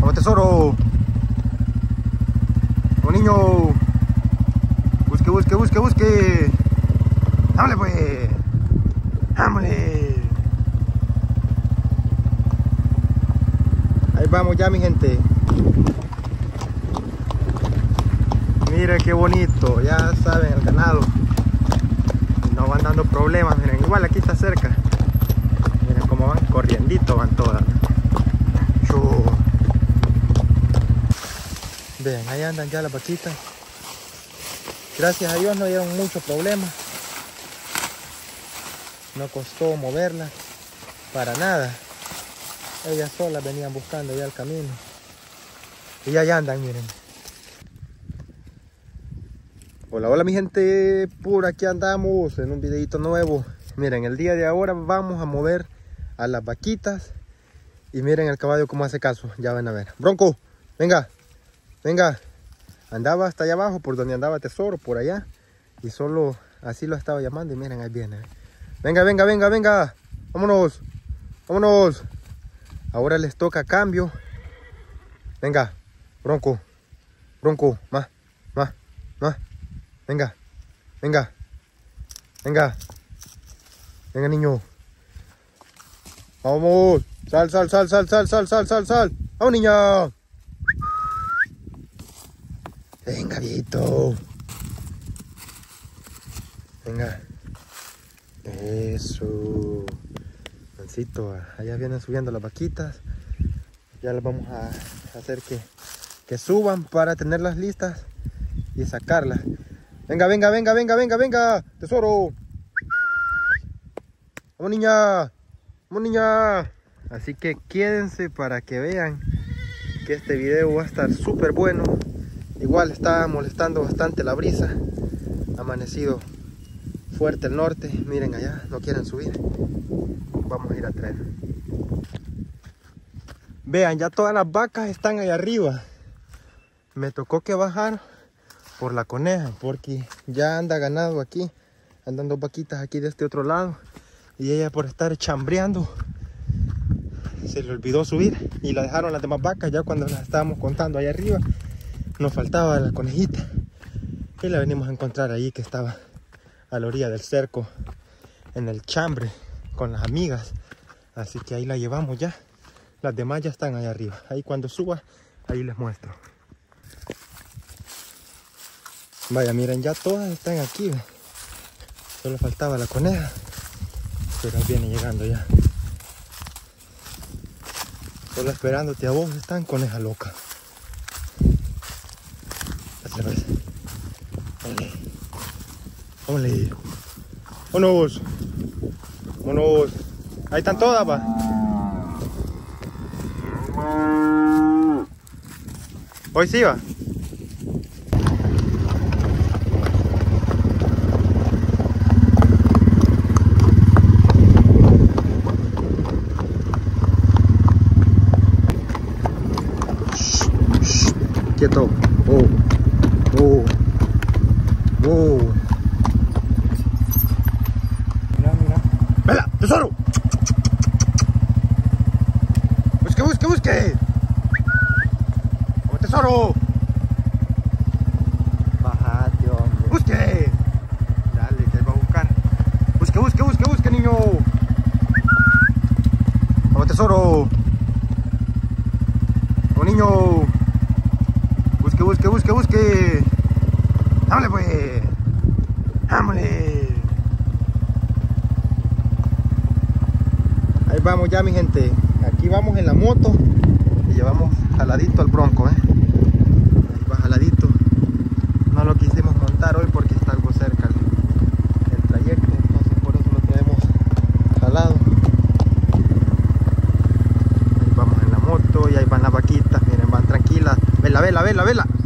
Vamos tesoro. Vamos niño. Busque, busque, busque, busque. Vámonos pues. Vámonos. Ahí vamos ya mi gente. Mire qué bonito, ya saben el ganado. No van dando problemas, miren, igual aquí está cerca. Miren cómo van corriendito, van todas. Chu. Ven, ahí andan ya las vaquitas. Gracias a Dios no dieron mucho problema. No costó moverlas para nada. Ellas solas venían buscando ya el camino. Y ya andan, miren. Hola, hola mi gente, por aquí andamos en un videito nuevo. Miren, el día de ahora vamos a mover a las vaquitas. Y miren el caballo como hace caso, ya van a ver. Bronco, venga, venga. Andaba hasta allá abajo, por donde andaba Tesoro, por allá. Y solo así lo estaba llamando y miren, ahí viene. Venga, venga, venga, venga. Vámonos, vámonos. Ahora les toca cambio. Venga, Bronco, Bronco, más, más, más. Venga, venga, venga, venga niño. Vamos, sal, sal, sal, sal, sal, sal, sal, sal, sal. Vamos niña. Venga, viejito. Venga. Eso. Mancito, allá vienen subiendo las vaquitas. Ya las vamos a hacer que, que suban para tenerlas listas y sacarlas. Venga, venga, venga, venga, venga, venga. Tesoro. Vamos niña. Vamos niña. Así que quédense para que vean que este video va a estar súper bueno. Igual está molestando bastante la brisa. Amanecido fuerte el norte. Miren allá, no quieren subir. Vamos a ir a traer. Vean, ya todas las vacas están ahí arriba. Me tocó que bajar por la coneja porque ya anda ganado aquí. Andan dos vaquitas aquí de este otro lado. Y ella por estar chambreando se le olvidó subir y la dejaron las demás vacas ya cuando las estábamos contando ahí arriba. Nos faltaba la conejita. Y la venimos a encontrar ahí que estaba a la orilla del cerco en el chambre con las amigas. Así que ahí la llevamos ya. Las demás ya están ahí arriba. Ahí cuando suba, ahí les muestro. Vaya, miren, ya todas están aquí. Solo faltaba la coneja. Pero viene llegando ya. Solo esperándote a vos están, coneja loca. ¿Cómo le digo? Ahí están todas, pa. Hoy sí va. Tesoro! ¡Oh, niño! Busque, busque, busque, busque. ¡Vámonos pues! ¡Vámonos! Ahí vamos ya mi gente. Aquí vamos en la moto y llevamos jaladito al bronco, ¿eh? Ahí va jaladito. No lo quisimos montar hoy porque está algo cerca el, el trayecto, entonces por eso lo traemos jalado. Ahí vamos en la moto y ahí van las vaquitas, miren, van tranquilas. Vela, vela, vela,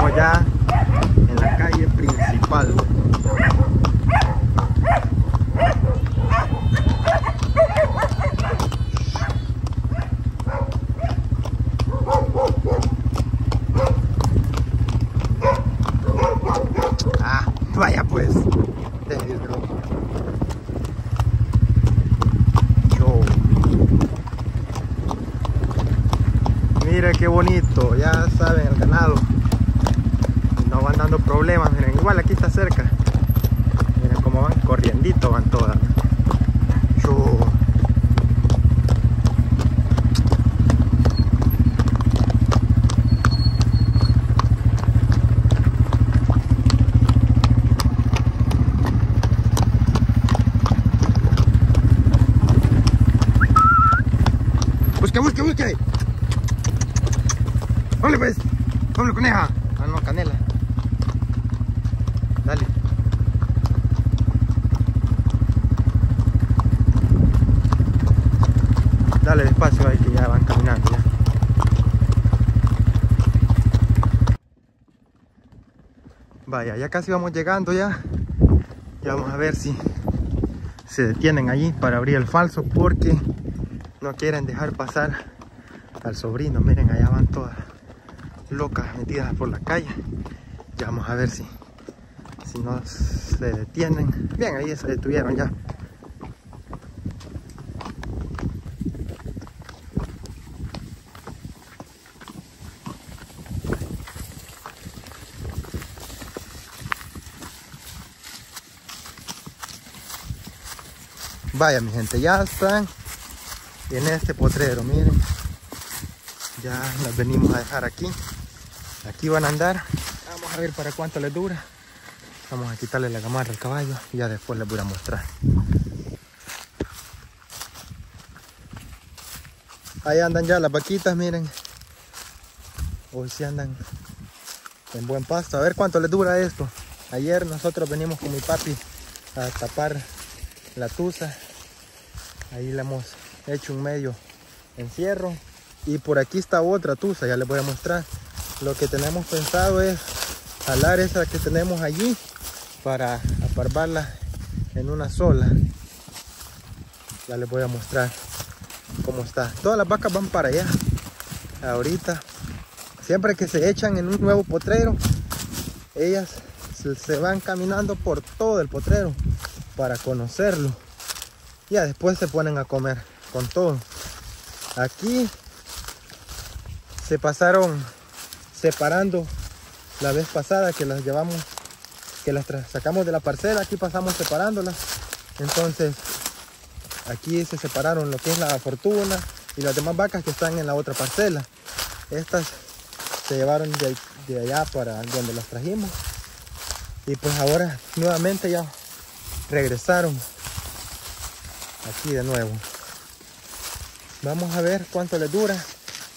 estamos ya en la calle principal. Ah, vaya pues. Mira qué bonito, ya saben el ganado. No van dando problemas, miren, igual aquí está cerca. Miren cómo van, corriendito van todas. Busque, busque, busque. ¡Vale pues! ¡Vamos coneja! Ah no, canela. Dale. Que ya van caminando ya. Vaya, ya casi vamos llegando ya. Ya vamos a ver si se detienen allí para abrir el falso porque no quieren dejar pasar al sobrino. Miren, allá van todas locas metidas por la calle. Ya vamos a ver si, si no se detienen. Bien, ahí se detuvieron ya. Vaya mi gente, ya están en este potrero, miren. Ya las venimos a dejar aquí. Aquí van a andar. Vamos a ver para cuánto les dura. Vamos a quitarle la gamarra al caballo y ya después les voy a mostrar. Ahí andan ya las vaquitas, miren. Hoy sí andan en buen pasto. A ver cuánto les dura esto. Ayer nosotros venimos con mi papi a tapar la tusa. Ahí le hemos hecho un medio encierro. Y por aquí está otra tusa, ya les voy a mostrar. Lo que tenemos pensado es jalar esa que tenemos allí para aparvarla en una sola. Ya les voy a mostrar cómo está. Todas las vacas van para allá. Ahorita, siempre que se echan en un nuevo potrero, ellas se van caminando por todo el potrero para conocerlo. Ya después se ponen a comer con todo. Aquí se pasaron separando la vez pasada que las llevamos, que las sacamos de la parcela, aquí pasamos separándolas. Entonces, aquí se separaron lo que es la fortuna y las demás vacas que están en la otra parcela. Estas se llevaron de, de allá para donde las trajimos. Y pues ahora nuevamente ya regresaron aquí de nuevo. Vamos a ver cuánto les dura.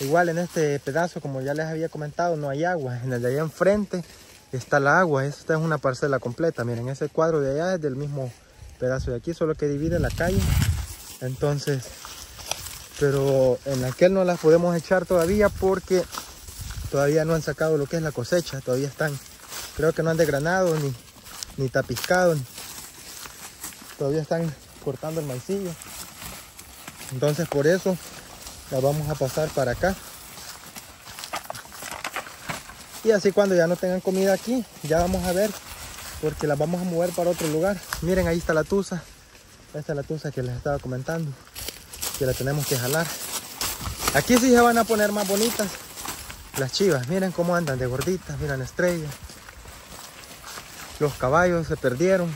Igual en este pedazo, como ya les había comentado, no hay agua. En el de allá enfrente está la agua. Esta es una parcela completa. Miren, ese cuadro de allá es del mismo pedazo de aquí, solo que divide la calle. Entonces, pero en aquel no las podemos echar todavía porque todavía no han sacado lo que es la cosecha. Todavía están, creo que no han desgranado ni, ni tapiscado. Todavía están cortando el maicillo. Entonces por eso la vamos a pasar para acá. Y así cuando ya no tengan comida aquí, ya vamos a ver, porque las vamos a mover para otro lugar. Miren, ahí está la tusa. Esta es la tusa que les estaba comentando, que la tenemos que jalar. Aquí sí se van a poner más bonitas las chivas. Miren cómo andan de gorditas, miren estrellas. Los caballos se perdieron.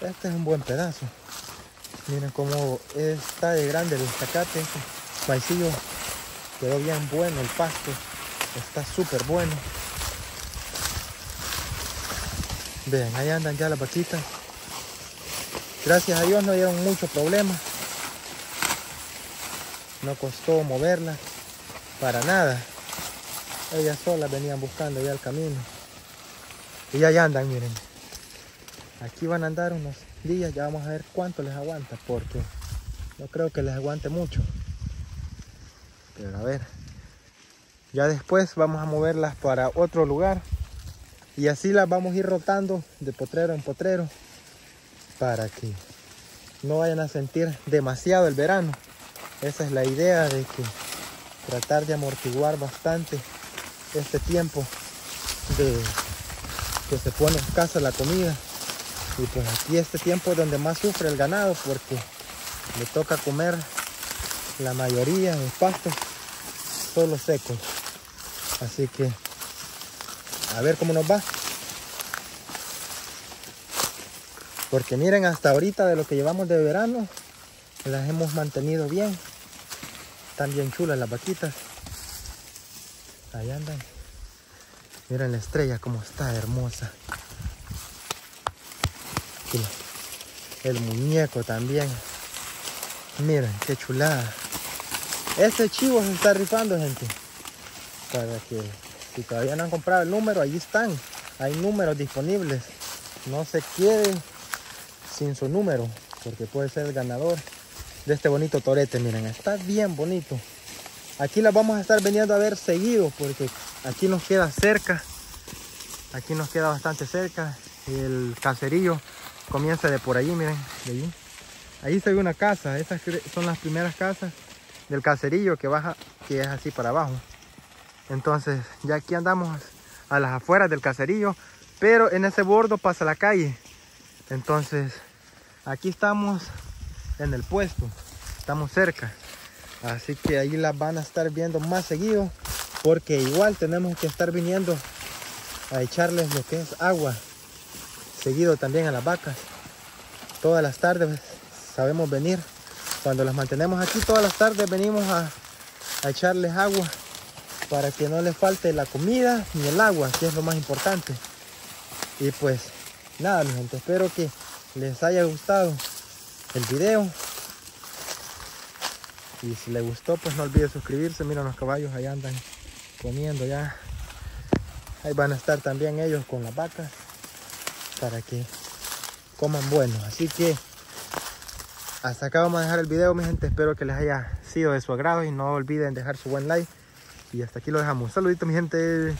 Este es un buen pedazo. Miren cómo está de grande el zacate. Este maicillo quedó bien bueno el pasto. Está súper bueno. Vean, ahí andan ya las vaquitas. Gracias a Dios no dieron mucho problema. No costó moverlas para nada. Ellas solas venían buscando ya el camino. Y ahí andan, miren. Aquí van a andar unos días, ya vamos a ver cuánto les aguanta, porque no creo que les aguante mucho. Pero a ver, ya después vamos a moverlas para otro lugar y así las vamos a ir rotando de potrero en potrero para que no vayan a sentir demasiado el verano. Esa es la idea de que tratar de amortiguar bastante este tiempo de que se pone escasa la comida Y pues aquí este tiempo es donde más sufre el ganado porque le toca comer la mayoría de pastos solo secos. Así que a ver cómo nos va. Porque miren, hasta ahorita de lo que llevamos de verano, las hemos mantenido bien. Están bien chulas las vaquitas. Ahí andan. Miren la estrella como está hermosa. El muñeco también. Miren, qué chulada. Este chivo se está rifando, gente. Para que si todavía no han comprado el número, ahí están. Hay números disponibles. No se quede sin su número, porque puede ser el ganador de este bonito torete. Miren, está bien bonito. Aquí las vamos a estar veniendo a ver seguido, porque aquí nos queda cerca. Aquí nos queda bastante cerca. El caserillo comienza de por allí, miren, de allí. Ahí se ve una casa, esas son las primeras casas del caserillo que baja, que es así para abajo. Entonces, ya aquí andamos a las afueras del caserillo, pero en ese bordo pasa la calle. Entonces, aquí estamos en el puesto, estamos cerca. Así que ahí las van a estar viendo más seguido, porque igual tenemos que estar viniendo a echarles lo que es agua seguido también a las vacas. Todas las tardes sabemos venir. Cuando las mantenemos aquí todas las tardes venimos a, echarles agua para que no les falte la comida ni el agua, que es lo más importante. Y pues nada, mi gente, espero que les haya gustado el video. Y si les gustó, pues no olviden suscribirse. Miren los caballos, ahí andan comiendo ya. Ahí van a estar también ellos con las vacas para que coman bueno. Así que hasta acá vamos a dejar el video, mi gente. Espero que les haya sido de su agrado y no olviden dejar su buen like. Y hasta aquí lo dejamos. Saludito, mi gente.